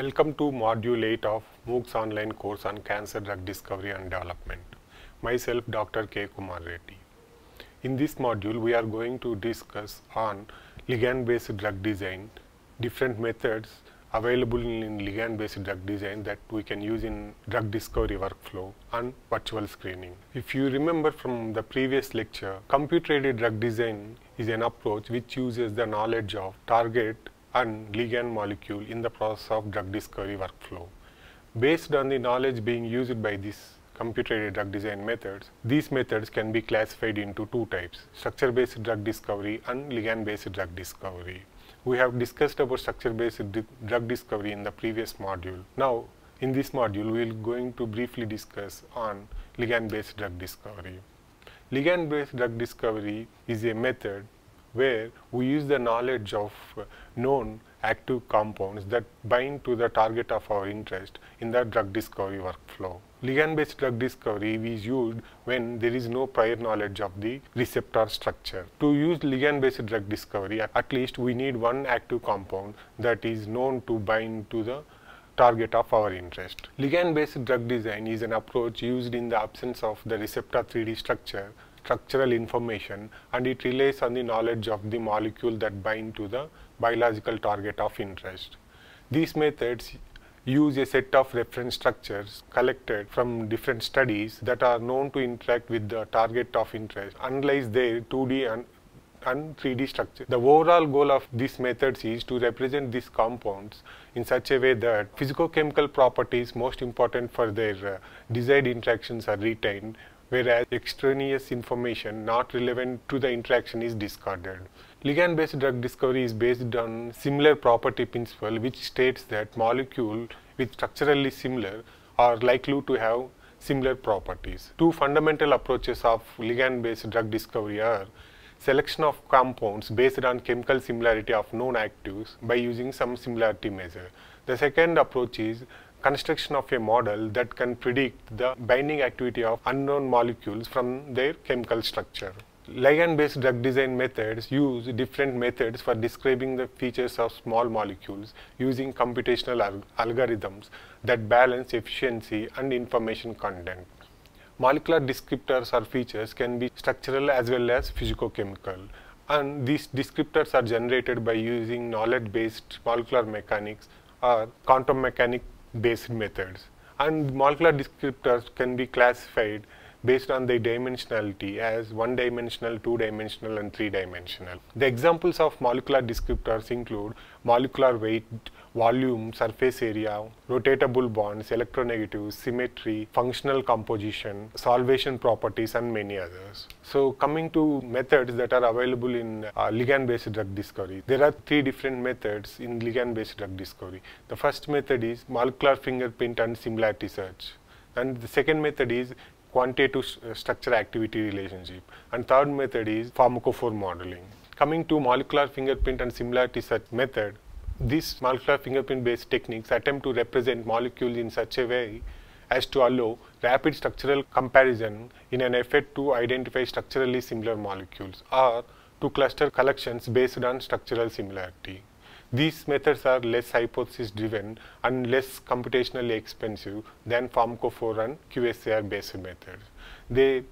Welcome to Module 8 of MOOC's online course on cancer drug discovery and development. Myself Dr. K. Kumar Reddy. In this module, we are going to discuss on ligand-based drug design, different methods available in ligand-based drug design that we can use in drug discovery workflow and virtual screening. If you remember from the previous lecture, computer-aided drug design is an approach which uses the knowledge of target and ligand molecule in the process of drug discovery workflow. Based on the knowledge being used by these computer-aided drug design methods, these methods can be classified into two types, structure-based drug discovery and ligand-based drug discovery. We have discussed about structure-based drug discovery in the previous module. Now, in this module, we are going to briefly discuss on ligand-based drug discovery. Ligand-based drug discovery is a method where we use the knowledge of known active compounds that bind to the target of our interest in the drug discovery workflow. Ligand-based drug discovery is used when there is no prior knowledge of the receptor structure. To use ligand-based drug discovery, at least we need one active compound that is known to bind to the target of our interest. Ligand-based drug design is an approach used in the absence of the receptor 3D structure structural information and it relies on the knowledge of the molecule that bind to the biological target of interest. These methods use a set of reference structures collected from different studies that are known to interact with the target of interest, analyze their 2D and and 3D structure. The overall goal of these methods is to represent these compounds in such a way that physicochemical properties most important for their uh, desired interactions are retained whereas extraneous information not relevant to the interaction is discarded. Ligand-based drug discovery is based on similar property principle which states that molecule with structurally similar are likely to have similar properties. Two fundamental approaches of ligand-based drug discovery are selection of compounds based on chemical similarity of known actives by using some similarity measure. The second approach is construction of a model that can predict the binding activity of unknown molecules from their chemical structure. Ligand-based drug design methods use different methods for describing the features of small molecules using computational al algorithms that balance efficiency and information content. Molecular descriptors or features can be structural as well as physicochemical and these descriptors are generated by using knowledge-based molecular mechanics or quantum mechanics based methods. And molecular descriptors can be classified based on their dimensionality as one dimensional, two dimensional and three dimensional. The examples of molecular descriptors include molecular weight, volume, surface area, rotatable bonds, electronegative, symmetry, functional composition, solvation properties and many others. So coming to methods that are available in uh, ligand-based drug discovery, there are three different methods in ligand-based drug discovery. The first method is molecular fingerprint and similarity search. And the second method is quantitative uh, structure activity relationship. And third method is pharmacophore modeling. Coming to molecular fingerprint and similarity search method, these molecular fingerprint based techniques attempt to represent molecules in such a way as to allow rapid structural comparison in an effort to identify structurally similar molecules or to cluster collections based on structural similarity. These methods are less hypothesis driven and less computationally expensive than pharmacophore and QSAR based methods. They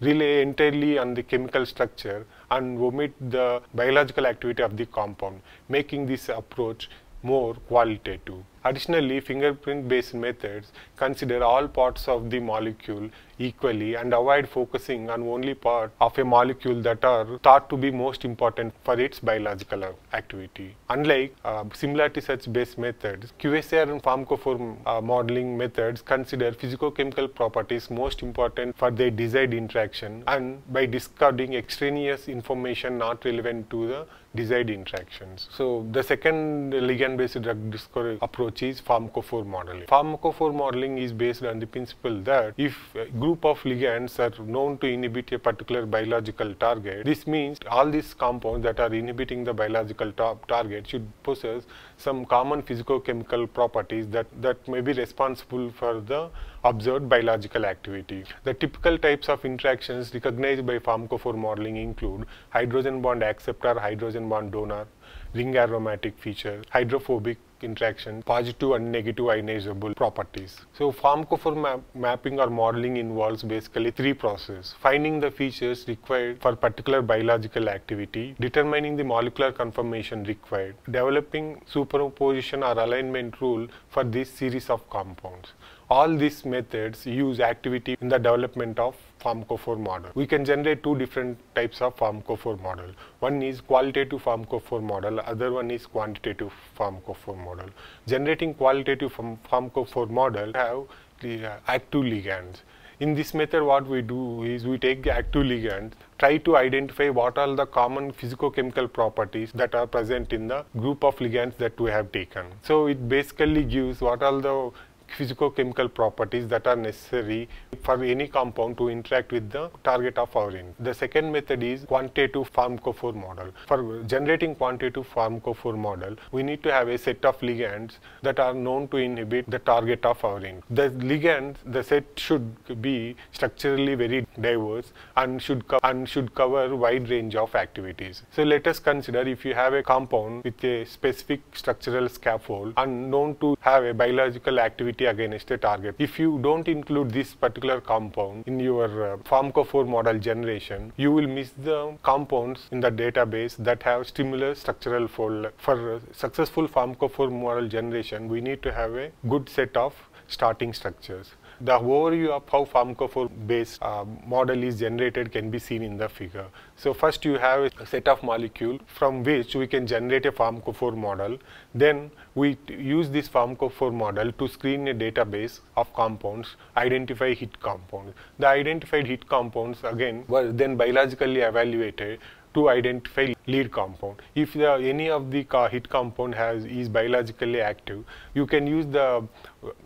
rely entirely on the chemical structure and omit the biological activity of the compound, making this approach more qualitative. Additionally, fingerprint-based methods consider all parts of the molecule equally and avoid focusing on only part of a molecule that are thought to be most important for its biological activity. Unlike uh, similarity search based methods, QSAR and pharmacophore uh, modeling methods consider physicochemical properties most important for their desired interaction and by discarding extraneous information not relevant to the desired interactions. So the second ligand based drug discovery approach which is pharmacophore modeling. Pharmacophore modeling is based on the principle that if a group of ligands are known to inhibit a particular biological target, this means all these compounds that are inhibiting the biological target should possess some common physicochemical properties that, that may be responsible for the observed biological activity. The typical types of interactions recognized by pharmacophore modeling include hydrogen bond acceptor, hydrogen bond donor, ring aromatic feature, hydrophobic interaction, positive and negative ionizable properties. So pharmacophore map mapping or modeling involves basically three processes. Finding the features required for particular biological activity, determining the molecular conformation required, developing superposition or alignment rule for this series of compounds. All these methods use activity in the development of pharmacophore model. We can generate two different types of pharmacophore model. One is qualitative pharmacophore model, other one is quantitative pharmacophore model. Generating qualitative pharmacophore model have the uh, active ligands. In this method what we do is we take the active ligands, try to identify what are the common physicochemical properties that are present in the group of ligands that we have taken. So it basically gives what are the physicochemical properties that are necessary for any compound to interact with the target of our in. The second method is quantitative pharmacophore model. For generating quantitative pharmacophore model, we need to have a set of ligands that are known to inhibit the target of our in. The ligands, the set should be structurally very diverse and should and should cover wide range of activities. So let us consider if you have a compound with a specific structural scaffold and known to have a biological activity activity against a target. If you don't include this particular compound in your uh, pharmacophore model generation, you will miss the compounds in the database that have similar structural fold. For successful pharmacophore model generation, we need to have a good set of starting structures. The overview of how pharmacophore based uh, model is generated can be seen in the figure. So first you have a set of molecule from which we can generate a pharmacophore model. Then we use this pharmacophore model to screen a database of compounds, identify hit compounds. The identified hit compounds again were then biologically evaluated to identify lead compound. If the, any of the hit compound has is biologically active, you can use the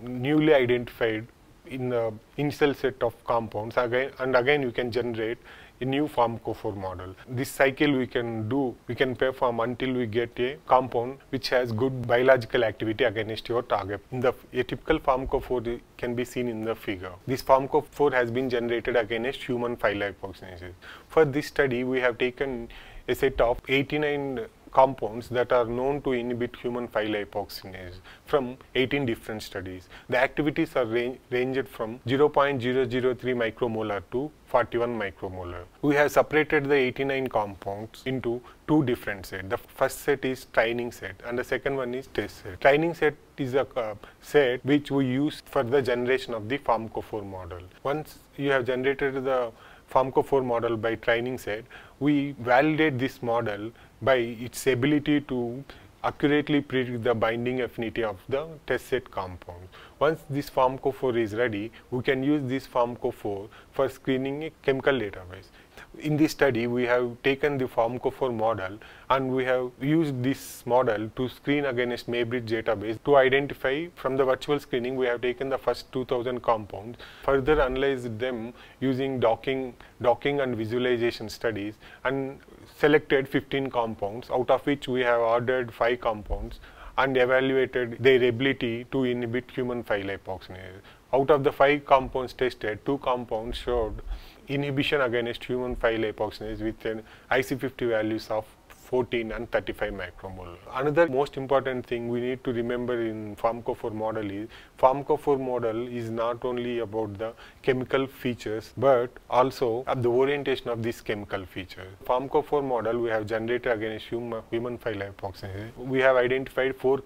newly identified in the initial set of compounds again and again you can generate a new pharmacophore model. This cycle we can do, we can perform until we get a compound which has good biological activity against your target. In the a typical pharmacophore can be seen in the figure. This pharmacophore has been generated against human phylohypoxenesis. For this study, we have taken a set of 89 compounds that are known to inhibit human phylohypoxenase from 18 different studies. The activities are range, ranged from 0.003 micromolar to 41 micromolar. We have separated the 89 compounds into two different sets. The first set is training set and the second one is test set. Training set is a uh, set which we use for the generation of the pharmacophore model. Once you have generated the pharmacophore model by training set, we validate this model by its ability to accurately predict the binding affinity of the test set compound. Once this pharmacophore is ready, we can use this pharmacophore for screening a chemical database in this study, we have taken the pharmacophore model and we have used this model to screen against Maybridge database to identify from the virtual screening, we have taken the first 2000 compounds, further analyzed them using docking, docking and visualization studies and selected 15 compounds, out of which we have ordered 5 compounds and evaluated their ability to inhibit human phylohypoxenase. Out of the 5 compounds tested, 2 compounds showed inhibition against human phylohypoxenease with an IC50 values of 14 and 35 micromolar. Another most important thing we need to remember in pharmacophore model is pharmacophore model is not only about the chemical features but also the orientation of these chemical features. Pharmacophore model we have generated against human, human phylohypoxenease. We have identified four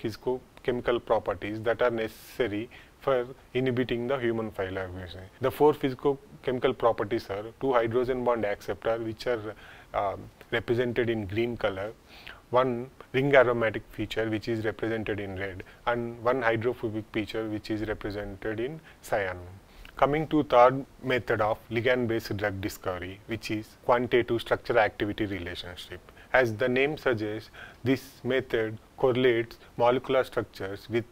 chemical properties that are necessary for inhibiting the human phylohypoxenease. The four physicochemical properties are two hydrogen bond acceptor which are uh, represented in green color, one ring aromatic feature which is represented in red and one hydrophobic feature which is represented in cyan. Coming to third method of ligand based drug discovery which is quantitative structure activity relationship. As the name suggests, this method correlates molecular structures with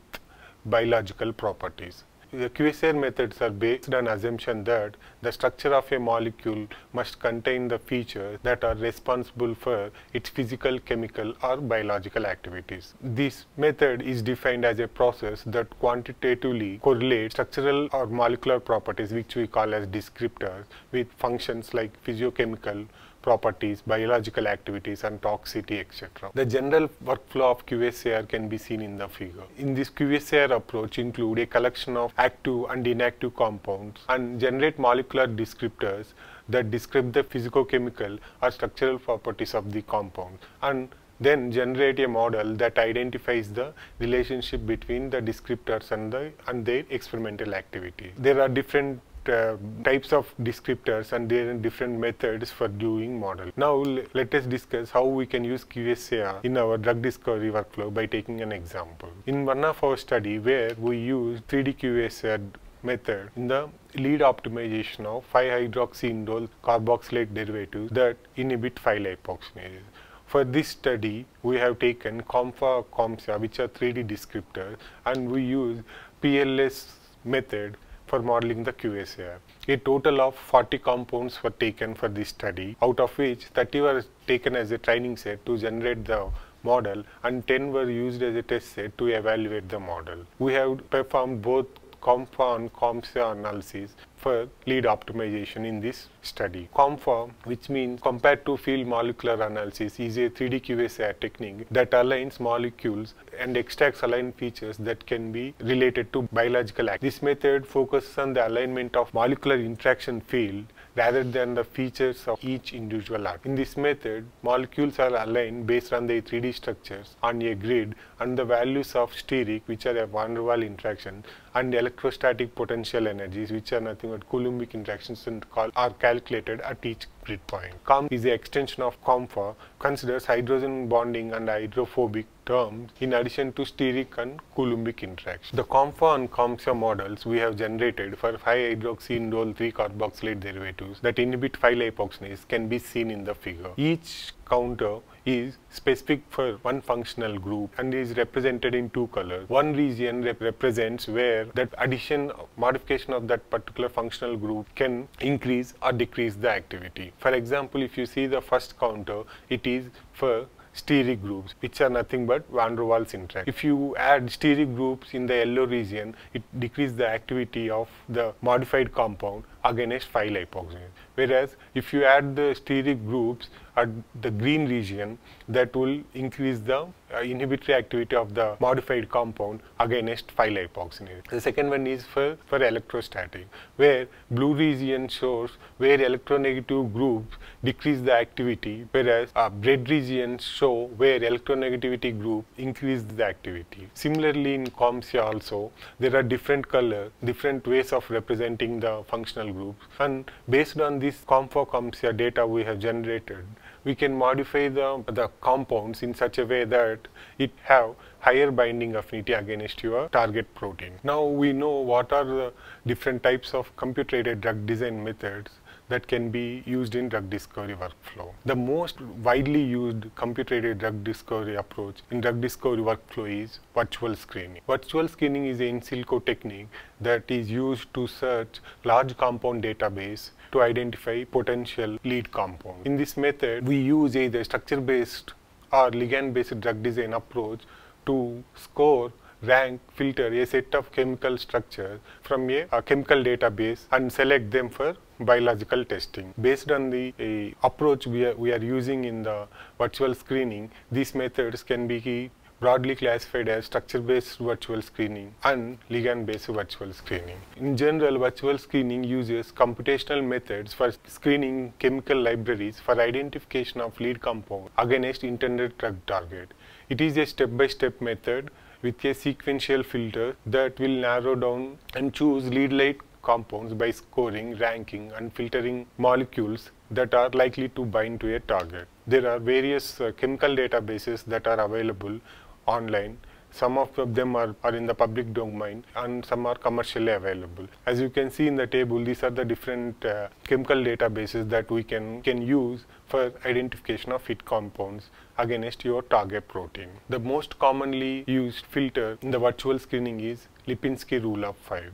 biological properties. The QSAR methods are based on assumption that the structure of a molecule must contain the features that are responsible for its physical, chemical or biological activities. This method is defined as a process that quantitatively correlates structural or molecular properties which we call as descriptors with functions like physiochemical, properties, biological activities and toxicity etc. The general workflow of QSAR can be seen in the figure. In this QSAR approach include a collection of active and inactive compounds and generate molecular descriptors that describe the physicochemical or structural properties of the compound and then generate a model that identifies the relationship between the descriptors and the and their experimental activity. There are different uh, types of descriptors and there are different methods for doing model. Now let us discuss how we can use QSAR in our drug discovery workflow by taking an example. In one of our study where we use 3D QSAR method in the lead optimization of 5-hydroxyindole carboxylate derivatives that inhibit 5-lipoxygenase. For this study, we have taken COMFA, COMSA, which are 3D descriptors, and we use PLS method for modeling the QSAR. A total of 40 compounds were taken for this study, out of which 30 were taken as a training set to generate the model and 10 were used as a test set to evaluate the model. We have performed both COMFA and COMSA analysis for lead optimization in this study. COMFA, which means compared to field molecular analysis, is a 3D QSAR technique that aligns molecules and extracts aligned features that can be related to biological act. This method focuses on the alignment of molecular interaction field rather than the features of each individual atom. In this method, molecules are aligned based on their 3D structures on a grid and the values of steric, which are a van der Waals interaction, and electrostatic potential energies, which are nothing but Coulombic interactions and are calculated at each grid point. COM is the extension of COMFA, considers hydrogen bonding and hydrophobic terms in addition to steric and Coulombic interaction. The COMFA and COMSA models we have generated for 5-hydroxyindole 3-carboxylate derivatives that inhibit 5-lipoxygenase can be seen in the figure. Each counter is specific for one functional group and is represented in two colors. One region rep represents where that addition, modification of that particular functional group can increase or decrease the activity. For example, if you see the first counter, it is for steric groups which are nothing but van der Waals interact. If you add steric groups in the yellow region, it decreases the activity of the modified compound against 5-lipoxygenase. Whereas if you add the steric groups at the green region, that will increase the uh, inhibitory activity of the modified compound against 5-lipoxygenase. The second one is for, for electrostatic, where blue region shows where electronegative groups decrease the activity, whereas uh, red region show where electronegativity group increase the activity. Similarly, in COMSA also, there are different color, different ways of representing the functional groups, and based on this COMFA COMSA data we have generated, we can modify the, the compounds in such a way that it have higher binding affinity against your target protein. Now we know what are the different types of computer-aided drug design methods that can be used in drug discovery workflow. The most widely used computer-aided drug discovery approach in drug discovery workflow is virtual screening. Virtual screening is an in silico technique that is used to search large compound database to identify potential lead compound. In this method, we use either structure-based or ligand-based drug design approach to score rank, filter a set of chemical structures from a, a, chemical database and select them for biological testing. Based on the uh, approach we are, we are using in the virtual screening, these methods can be broadly classified as structure-based virtual screening and ligand-based virtual screening. In general, virtual screening uses computational methods for screening chemical libraries for identification of lead compound against intended drug target. It is a step-by-step -step method with a sequential filter that will narrow down and choose lead-like compounds by scoring, ranking and filtering molecules that are likely to bind to a target. There are various uh, chemical databases that are available online. Some of them are, are in the public domain and some are commercially available. As you can see in the table, these are the different uh, chemical databases that we can, can use for identification of fit compounds against your target protein. The most commonly used filter in the virtual screening is Lipinski rule of 5.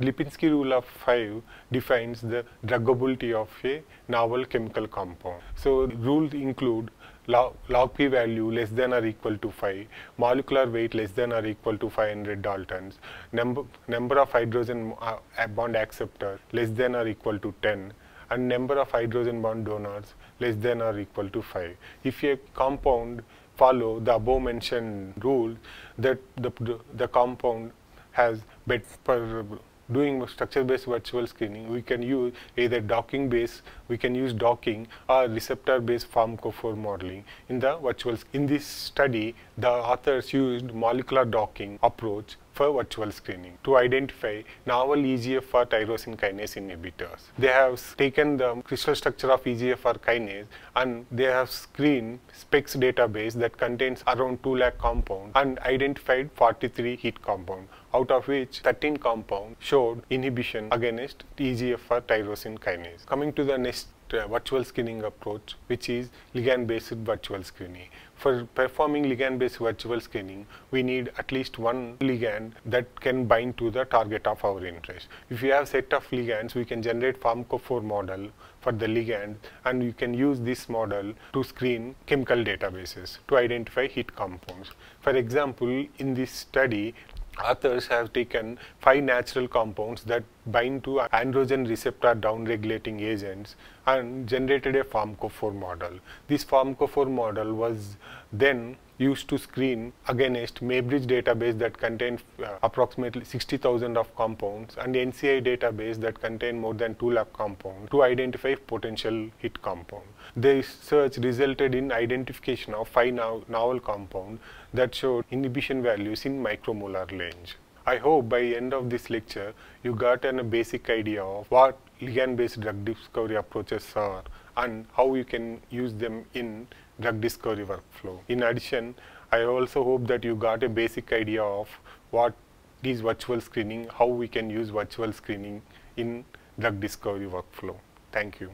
Lipinski rule of 5 defines the druggability of a novel chemical compound. So rules include log, log p value less than or equal to 5, molecular weight less than or equal to 500 Daltons, number, number of hydrogen uh, bond acceptor less than or equal to 10, and number of hydrogen bond donors less than or equal to 5. If a compound follow the above mentioned rule that the, the compound has better doing structure based virtual screening we can use either docking based we can use docking or receptor based pharmacophore modeling in the virtual in this study the authors used molecular docking approach for virtual screening to identify novel EGFR tyrosine kinase inhibitors. They have taken the crystal structure of EGFR kinase and they have screened SPECS database that contains around 2 lakh compounds and identified 43 hit compounds out of which 13 compounds showed inhibition against EGFR tyrosine kinase. Coming to the next uh, virtual screening approach which is ligand based virtual screening. For performing ligand based virtual screening we need at least one ligand that can bind to the target of our interest. If you have set of ligands we can generate pharmacophore model for the ligand and you can use this model to screen chemical databases to identify hit compounds. For example in this study authors have taken five natural compounds that bind to androgen receptor downregulating agents and generated a pharmacophore model. This pharmacophore model was then used to screen against Maybridge database that contained uh, approximately 60,000 of compounds and NCI database that contained more than 2 lakh compounds to identify potential hit compound. This search resulted in identification of five novel compounds that showed inhibition values in micromolar range. I hope by end of this lecture you got a basic idea of what ligand based drug discovery approaches are and how you can use them in drug discovery workflow. In addition, I also hope that you got a basic idea of what is virtual screening, how we can use virtual screening in drug discovery workflow. Thank you.